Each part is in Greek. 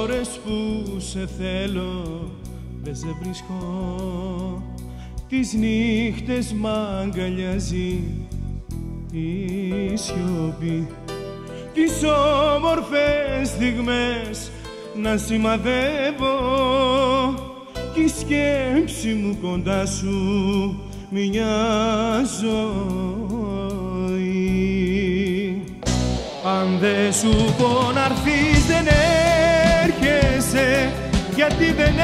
ώρες που σε θέλω δεν σε βρίσκω. Τις νύχτες μ' αγκαλιάζει η σιωπή. Τις όμορφες στιγμές να σημαδεύω. Κι η σκέψη μου κοντά σου μια ζωή Αν δεν σου πω να'ρθείς δεν έρχεσαι γιατί δεν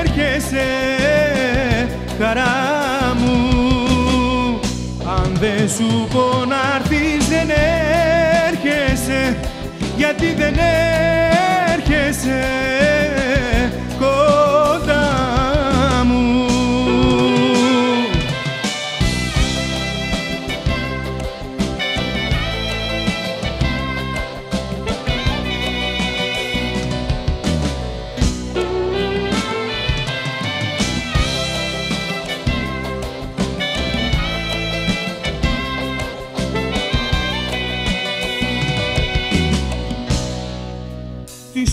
έρχεσαι χαρά μου. Αν δεν σου πω να'ρθείς δεν έρχεσαι γιατί δεν έρχεσαι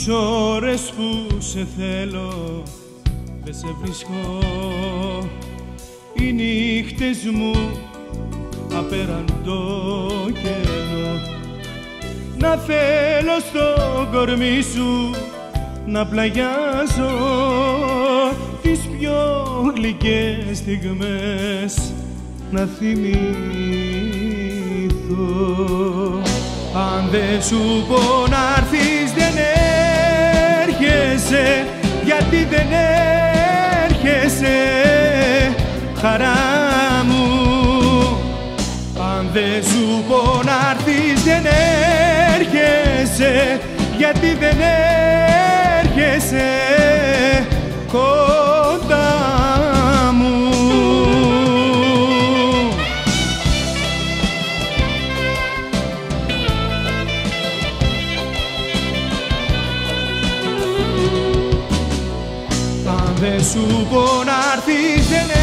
Τις ώρες που σε θέλω δεν σε βρίσκω. Οι νύχτες μου απέραντο κενό Να θέλω στο κορμί σου να πλαγιάζω Τις πιο γλυκές στιγμές. Να θυμηθώ. Αν δεν σου πω να'ρθείς δεν γιατί δεν έρχεσαι. Χαρά μου αν δεν σου πω να'ρθείς δεν έρχεσαι. Γιατί δεν έρχεσαι Αν δεν σου πω να'ρθείς δεν